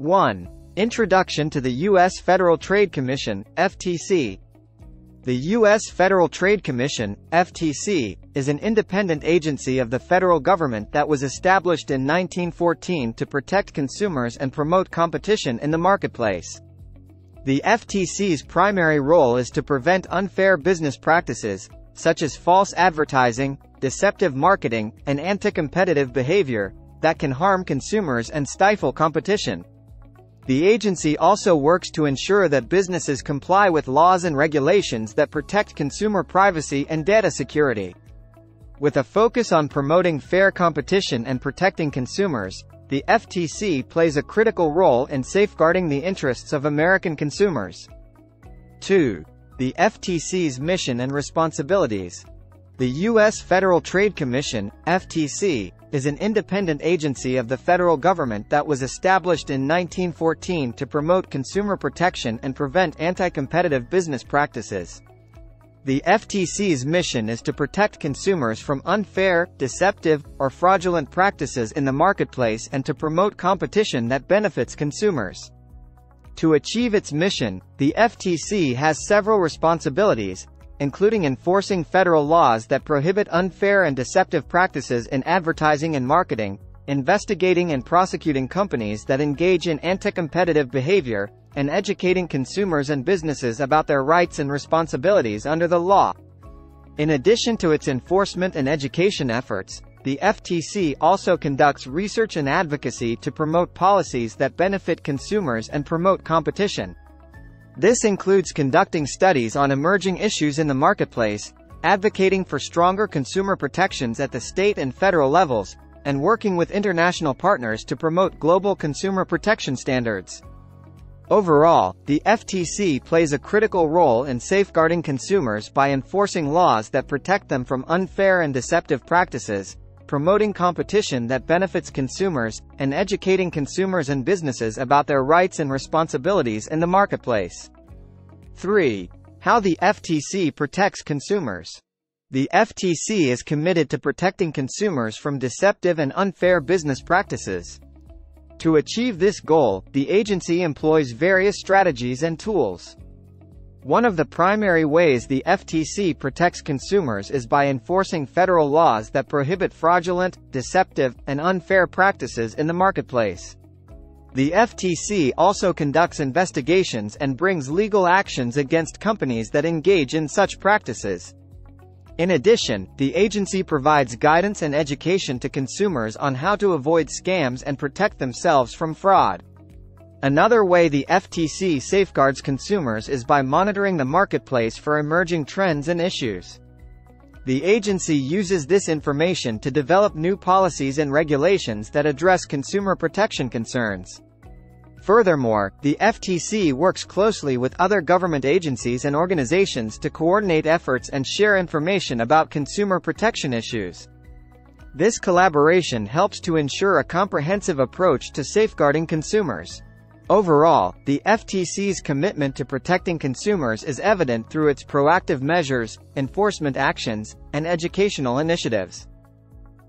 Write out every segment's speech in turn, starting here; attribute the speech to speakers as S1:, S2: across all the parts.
S1: 1. Introduction to the U.S. Federal Trade Commission, FTC. The U.S. Federal Trade Commission, FTC, is an independent agency of the federal government that was established in 1914 to protect consumers and promote competition in the marketplace. The FTC's primary role is to prevent unfair business practices, such as false advertising, deceptive marketing, and anti-competitive behavior, that can harm consumers and stifle competition. The agency also works to ensure that businesses comply with laws and regulations that protect consumer privacy and data security. With a focus on promoting fair competition and protecting consumers, the FTC plays a critical role in safeguarding the interests of American consumers. 2. The FTC's mission and responsibilities. The U.S. Federal Trade Commission, FTC, is an independent agency of the federal government that was established in 1914 to promote consumer protection and prevent anti-competitive business practices. The FTC's mission is to protect consumers from unfair, deceptive, or fraudulent practices in the marketplace and to promote competition that benefits consumers. To achieve its mission, the FTC has several responsibilities, including enforcing federal laws that prohibit unfair and deceptive practices in advertising and marketing, investigating and prosecuting companies that engage in anti-competitive behavior, and educating consumers and businesses about their rights and responsibilities under the law. In addition to its enforcement and education efforts, the FTC also conducts research and advocacy to promote policies that benefit consumers and promote competition. This includes conducting studies on emerging issues in the marketplace, advocating for stronger consumer protections at the state and federal levels, and working with international partners to promote global consumer protection standards. Overall, the FTC plays a critical role in safeguarding consumers by enforcing laws that protect them from unfair and deceptive practices, promoting competition that benefits consumers, and educating consumers and businesses about their rights and responsibilities in the marketplace. 3. How the FTC protects consumers. The FTC is committed to protecting consumers from deceptive and unfair business practices. To achieve this goal, the agency employs various strategies and tools. One of the primary ways the FTC protects consumers is by enforcing federal laws that prohibit fraudulent, deceptive, and unfair practices in the marketplace. The FTC also conducts investigations and brings legal actions against companies that engage in such practices. In addition, the agency provides guidance and education to consumers on how to avoid scams and protect themselves from fraud. Another way the FTC safeguards consumers is by monitoring the marketplace for emerging trends and issues. The agency uses this information to develop new policies and regulations that address consumer protection concerns. Furthermore, the FTC works closely with other government agencies and organizations to coordinate efforts and share information about consumer protection issues. This collaboration helps to ensure a comprehensive approach to safeguarding consumers. Overall, the FTC's commitment to protecting consumers is evident through its proactive measures, enforcement actions, and educational initiatives.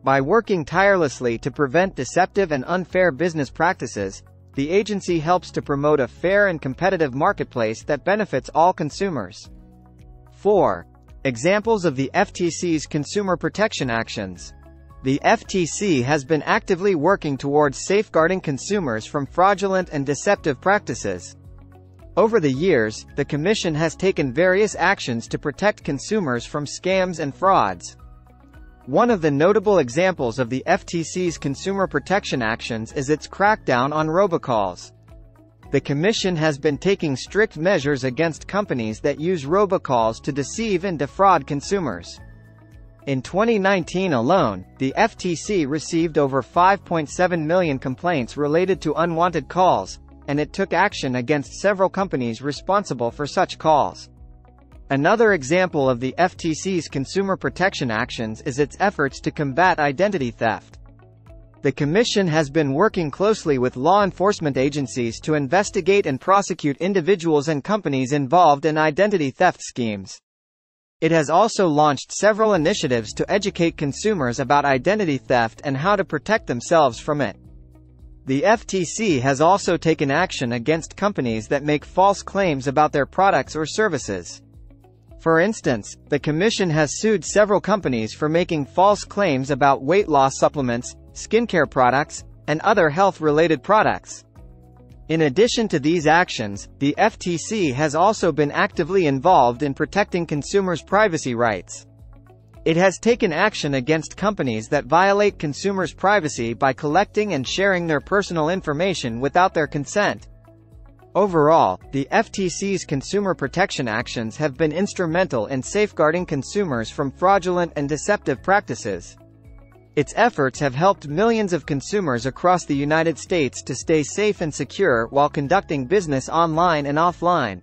S1: By working tirelessly to prevent deceptive and unfair business practices, the agency helps to promote a fair and competitive marketplace that benefits all consumers. 4. Examples of the FTC's consumer protection actions. The FTC has been actively working towards safeguarding consumers from fraudulent and deceptive practices. Over the years, the Commission has taken various actions to protect consumers from scams and frauds. One of the notable examples of the FTC's consumer protection actions is its crackdown on robocalls. The Commission has been taking strict measures against companies that use robocalls to deceive and defraud consumers. In 2019 alone, the FTC received over 5.7 million complaints related to unwanted calls, and it took action against several companies responsible for such calls. Another example of the FTC's consumer protection actions is its efforts to combat identity theft. The Commission has been working closely with law enforcement agencies to investigate and prosecute individuals and companies involved in identity theft schemes. It has also launched several initiatives to educate consumers about identity theft and how to protect themselves from it. The FTC has also taken action against companies that make false claims about their products or services. For instance, the Commission has sued several companies for making false claims about weight loss supplements, skincare products, and other health-related products. In addition to these actions, the FTC has also been actively involved in protecting consumers' privacy rights. It has taken action against companies that violate consumers' privacy by collecting and sharing their personal information without their consent. Overall, the FTC's consumer protection actions have been instrumental in safeguarding consumers from fraudulent and deceptive practices. Its efforts have helped millions of consumers across the United States to stay safe and secure while conducting business online and offline.